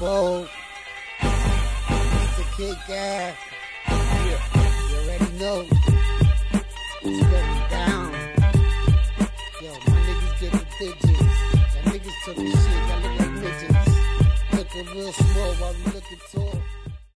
It's a Kick Ass. You already know. Step down. Yo, my niggas get the digits. That niggas took the shit. Y'all look like midgets. Looking real small while we looking.